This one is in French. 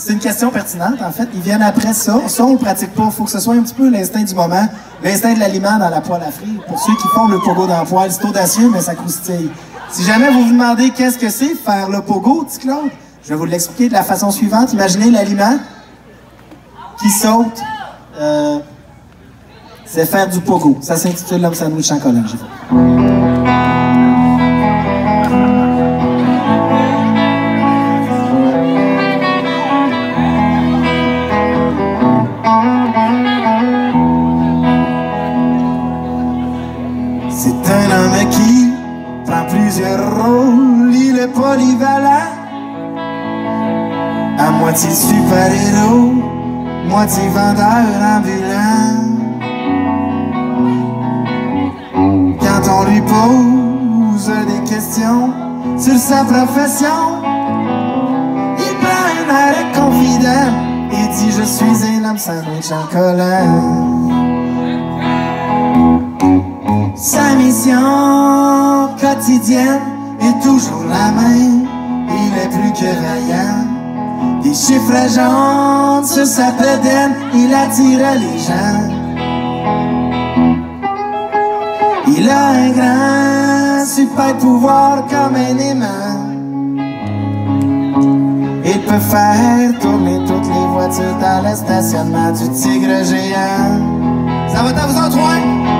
c'est une question pertinente, en fait. Ils viennent après ça. Ça, on le pratique pas. Il faut que ce soit un petit peu l'instinct du moment, l'instinct de l'aliment dans la poêle à frire. Pour ceux qui font le pogo dans la poêle, c'est audacieux, mais ça croustille. Si jamais vous vous demandez qu'est-ce que c'est, faire le pogo, petit Claude, je vais vous l'expliquer de la façon suivante. Imaginez l'aliment qui saute. Euh, c'est faire du pogo. Ça s'intitule l'homme sandwich en. C'est polyvalent. À moitié super-héros, moitié vendeur ambulant. Quand on lui pose des questions sur sa profession, il prend un air confident et dit Je suis un homme sandwich en colère. Sa mission quotidienne est toujours la même. Il est plus que vaillant. Des chiffres jaunes sur sa bedaine, il attire les gens. Il a un grand super pouvoir comme un aimant. Il peut faire tourner toutes les voitures dans le stationnement du tigre géant. Ça va dans vous en!